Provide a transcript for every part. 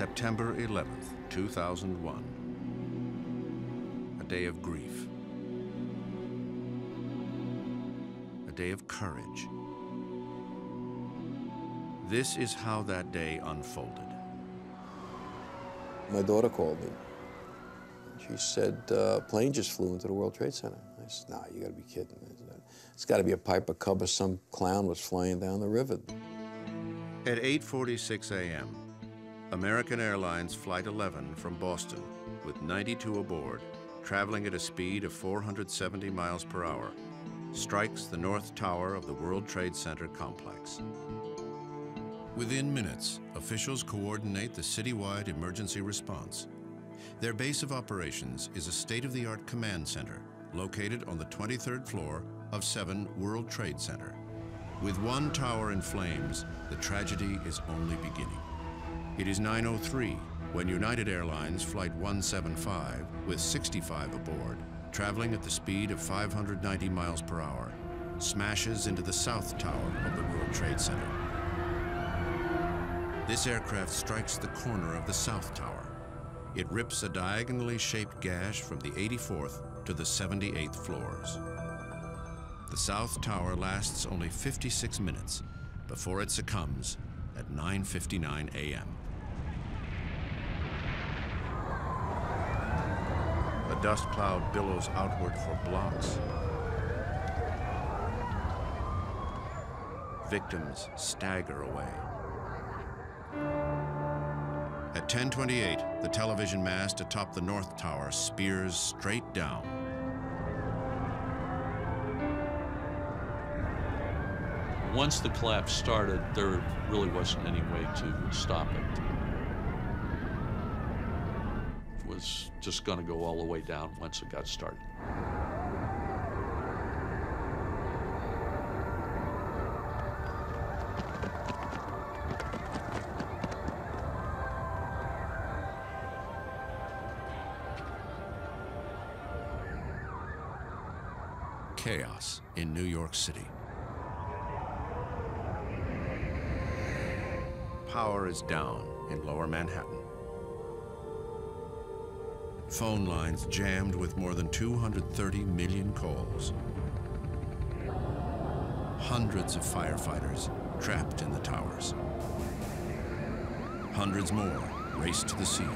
September 11th, 2001. A day of grief. A day of courage. This is how that day unfolded. My daughter called me. She said, uh, plane just flew into the World Trade Center. I said, nah, you gotta be kidding. It's gotta be a Piper Cub or some clown was flying down the river. At 8.46 a.m., American Airlines Flight 11 from Boston, with 92 aboard, traveling at a speed of 470 miles per hour, strikes the North Tower of the World Trade Center complex. Within minutes, officials coordinate the citywide emergency response. Their base of operations is a state-of-the-art command center located on the 23rd floor of 7 World Trade Center. With one tower in flames, the tragedy is only beginning. It is 9.03 when United Airlines Flight 175, with 65 aboard, traveling at the speed of 590 miles per hour, smashes into the south tower of the World Trade Center. This aircraft strikes the corner of the south tower. It rips a diagonally shaped gash from the 84th to the 78th floors. The south tower lasts only 56 minutes before it succumbs at 9.59 a.m. dust cloud billows outward for blocks. Victims stagger away. At 1028, the television mast atop the North Tower spears straight down. Once the collapse started, there really wasn't any way to stop it. It was just going to go all the way down once it got started. Chaos in New York City. Power is down in lower Manhattan. Phone lines jammed with more than 230 million calls. Hundreds of firefighters trapped in the towers. Hundreds more race to the scene.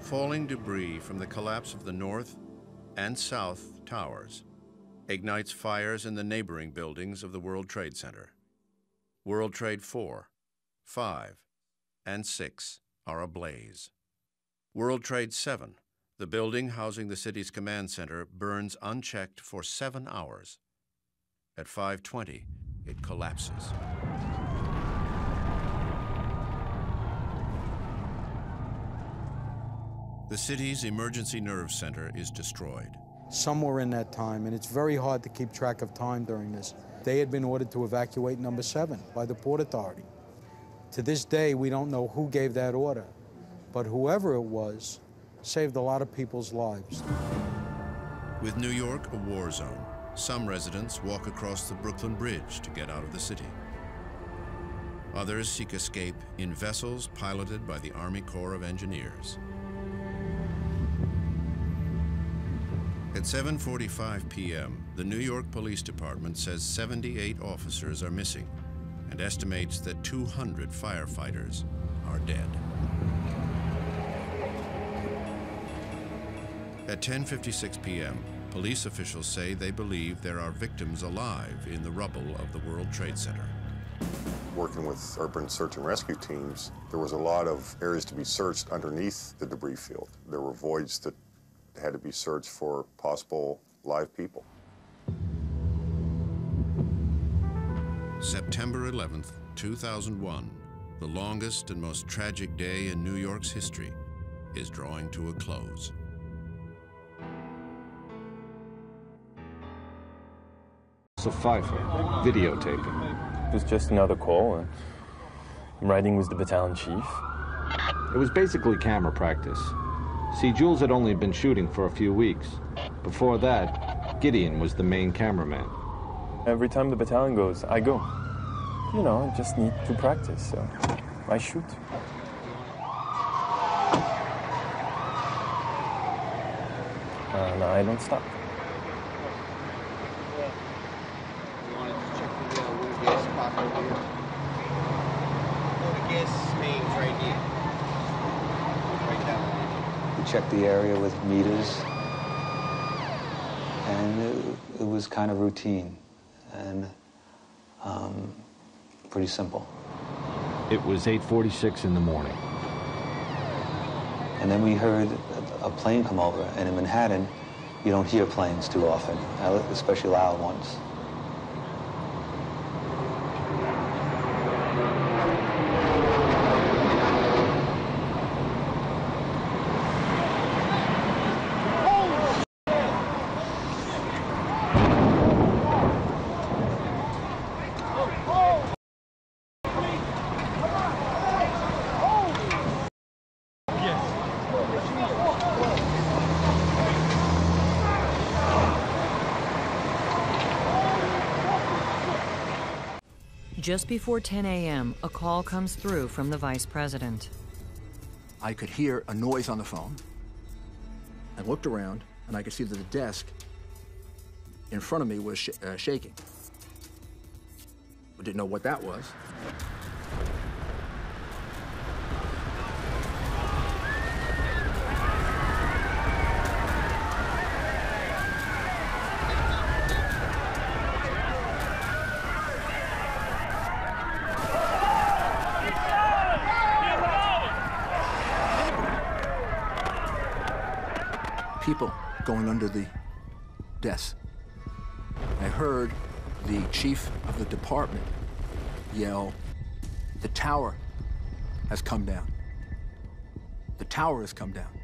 Falling debris from the collapse of the north and south towers ignites fires in the neighboring buildings of the World Trade Center. World Trade 4, 5, and 6 are ablaze. World Trade 7, the building housing the city's command center, burns unchecked for seven hours. At 5.20, it collapses. The city's emergency nerve center is destroyed. Somewhere in that time, and it's very hard to keep track of time during this, they had been ordered to evacuate number seven by the Port Authority. To this day, we don't know who gave that order, but whoever it was saved a lot of people's lives. With New York a war zone, some residents walk across the Brooklyn Bridge to get out of the city. Others seek escape in vessels piloted by the Army Corps of Engineers. At 7.45 p.m., the New York Police Department says 78 officers are missing and estimates that 200 firefighters are dead. At 10.56 p.m., police officials say they believe there are victims alive in the rubble of the World Trade Center. Working with urban search and rescue teams, there was a lot of areas to be searched underneath the debris field. There were voids that had to be searched for possible live people. September 11th, 2001, the longest and most tragic day in New York's history, is drawing to a close. So Pfeifer, videotaping. It was just another call. Uh, I'm riding with the battalion chief. It was basically camera practice. See, Jules had only been shooting for a few weeks. Before that, Gedeon was the main cameraman. Every time the battalion goes, I go. you know, I just need to practice, so I shoot. And I don't stop. Uh, checked the area with meters, and it, it was kind of routine and um, pretty simple. It was 8:46 in the morning. And then we heard a, a plane come over, and in Manhattan, you don't hear planes too often, especially loud ones. Just before 10 a.m., a call comes through from the vice president. I could hear a noise on the phone. I looked around, and I could see that the desk in front of me was sh uh, shaking. I didn't know what that was. People going under the desk. I heard the chief of the department yell, the tower has come down. The tower has come down.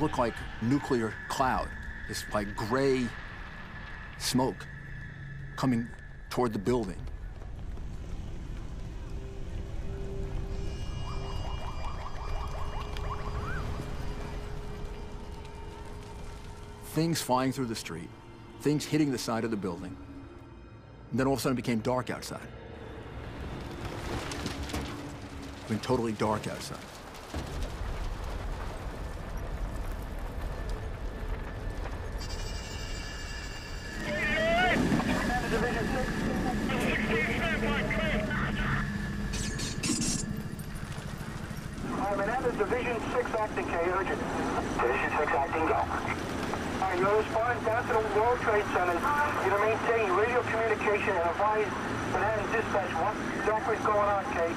Looked like nuclear cloud, this like gray smoke coming toward the building. Things flying through the street, things hitting the side of the building. And then all of a sudden it became dark outside. It went totally dark outside. Division 6 acting, K, urgent. Division 6 acting, go. All right, you're responding down to the World Trade Center. You're maintaining radio communication and advise Manhattan Dispatch what exactly is going on, K.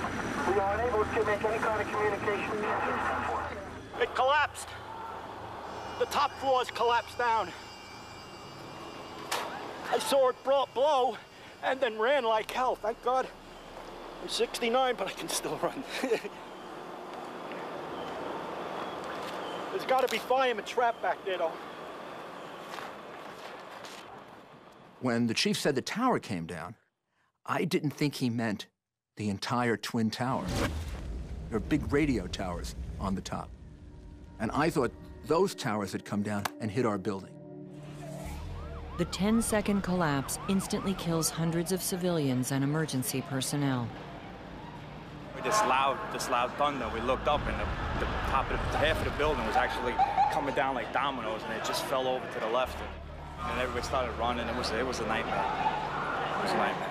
We are unable to make any kind of communication. It collapsed. The top floors collapsed down. I saw it brought blow and then ran like hell. Thank God. I'm 69, but I can still run. There's got to be firemen trapped back there, though. When the chief said the tower came down, I didn't think he meant the entire Twin Tower. There are big radio towers on the top. And I thought those towers had come down and hit our building. The 10-second collapse instantly kills hundreds of civilians and emergency personnel. This loud, this loud thunder, we looked up and the, the top of the, half of the building was actually coming down like dominoes and it just fell over to the left. And everybody started running. It was, it was a nightmare. It was a nightmare.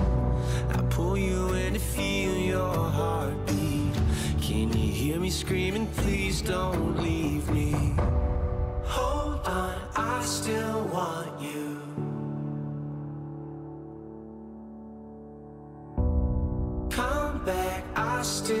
Screaming? Please don't leave me. Hold on, I still want you. Come back, I still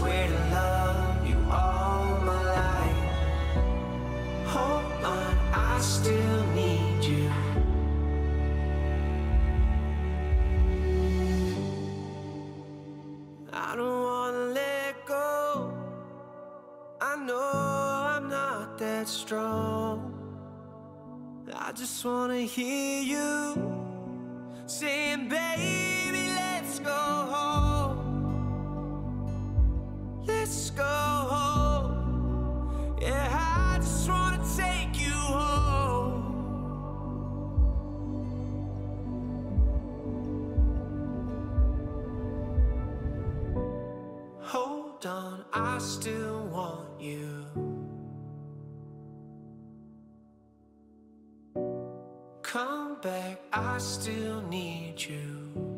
Swear to love you all my life. Hold on, I still need you. I don't wanna let go. I know I'm not that strong. I just wanna hear you saying, baby, let's go home. Let's go. Yeah, I just wanna take you home. Hold on, I still want you. Come back, I still need you.